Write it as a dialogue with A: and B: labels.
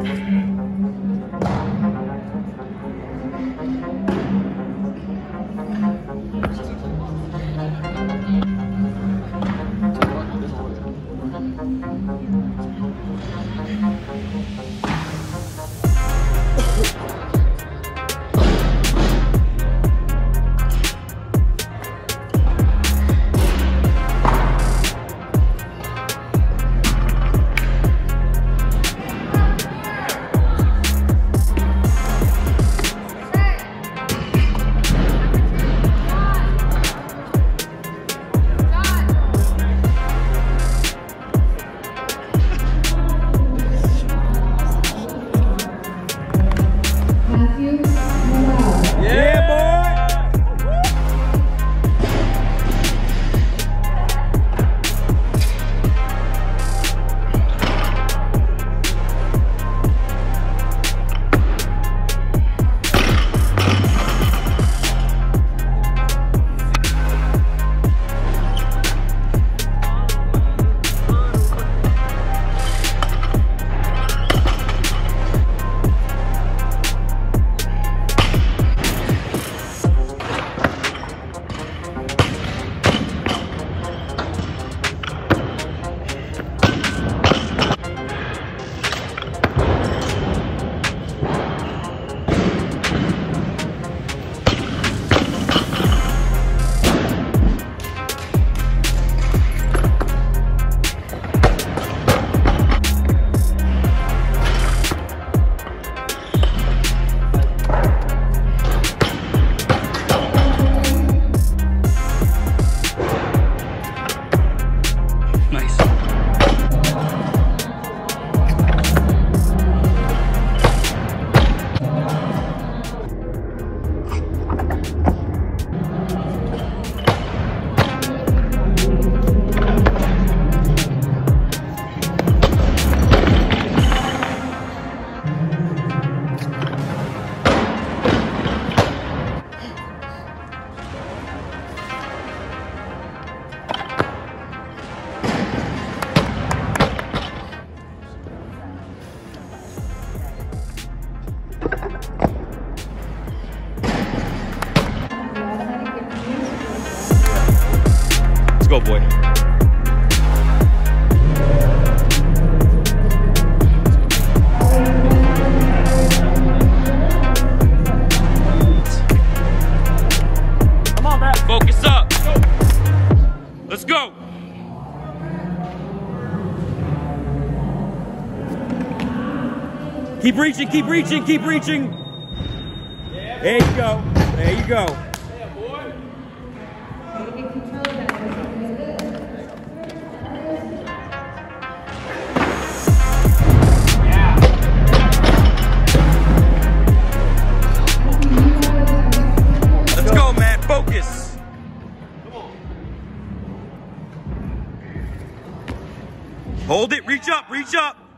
A: Mm-hmm. Go, boy. Come on, Matt. Focus up. Let's go. Keep reaching, keep reaching, keep reaching. There you go. There you go. Focus. Hold it. Reach up. Reach up.